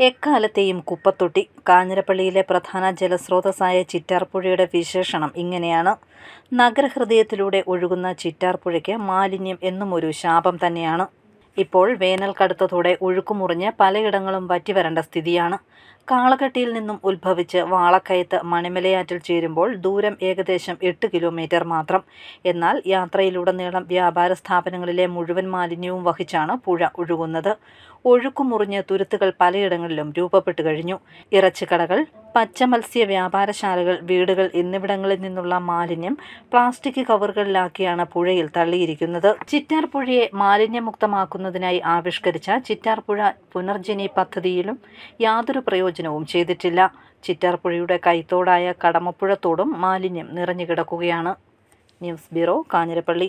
എക്കാലത്തെയും കുപ്പത്തൊട്ടി കാഞ്ഞിരപ്പള്ളിയിലെ പ്രധാന ജലസ്രോതസ്സായ ചിറ്റാർപ്പുഴയുടെ വിശേഷണം ഇങ്ങനെയാണ്. നഗരഹൃദയത്തിലൂടെ ഒഴുകുന്ന ചിറ്റാർപ്പുഴയ്ക്ക് മാലിന്യം എന്നും ഒരു ശാപം തന്നെയാണ്. ഇപ്പോൾ വേനൽ കടുത്തതോടെ ഒഴുക്കുമുറിഞ്ഞ് പലയിടങ്ങളും വറ്റിവരേണ്ട സ്ഥിതിയാണ്. കാളകെട്ടിയിൽ നിന്നും ഉത്ഭവിച്ച് വാളക്കയത്ത് മണിമലയാറ്റിൽ ചേരുമ്പോൾ ദൂരം ഏകദേശം എട്ട് കിലോമീറ്റർ മാത്രം. എന്നാൽ യാത്രയിലുടനീളം വ്യാപാര സ്ഥാപനങ്ങളിലെ മുഴുവൻ മാലിന്യവും വഹിച്ചാണ് പുഴ ഒഴുകുന്നത്. ഒഴുക്കുമുറിഞ്ഞ് തുരുത്തുകൾ പലയിടങ്ങളിലും രൂപപ്പെട്ടു കഴിഞ്ഞു. ഇറച്ചിക്കടകൾ, പച്ചമത്സ്യ വ്യാപാരശാലകൾ, വീടുകൾ എന്നിവിടങ്ങളിൽ നിന്നുള്ള മാലിന്യം പ്ലാസ്റ്റിക് കവറുകളിലാക്കിയാണ് പുഴയിൽ തള്ളിയിരിക്കുന്നത്. ചിറ്റാർപ്പുഴയെ മാലിന്യമുക്തമാക്കുന്നതിനായി ആവിഷ്കരിച്ച ചിറ്റാർപ്പുഴ പുനർജനി പദ്ധതിയിലും യാതൊരു പ്രയോജനവും ചെയ്തിട്ടില്ല. ചിറ്റാർപ്പുഴയുടെ കൈത്തോടായ കടമപ്പുഴത്തോടും മാലിന്യം നിറഞ്ഞു കിടക്കുകയാണ് ന്യൂസ് ബ്യൂറോ, കാഞ്ഞിരപ്പള്ളി